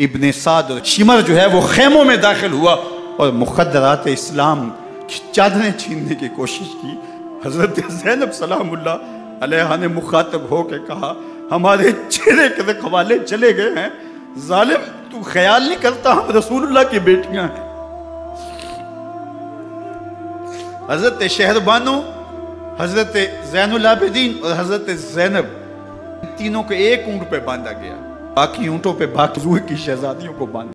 इब्न साद shimmer जो है वो खेमों में दाखिल हुआ और मुखदरात इस्लाम की चादरें छीनने की कोशिश की। हज़रत जैनब सलाम ने मुखातब हो के कहा, हमारे चेहरे के रखवाले चले गए हैं। जालिम, तू ख्याल नहीं करता हम रसूलुल्लाह की बेटियाँ हैं। हज़रत शहरबानो, हज़रत जैनुल आबिदीन और हज़रत जैनब, तीनों को एक ऊँट पे बांधा गया। बाकी ऊंटों पे बाकी रूह की शहजादियों को बांधा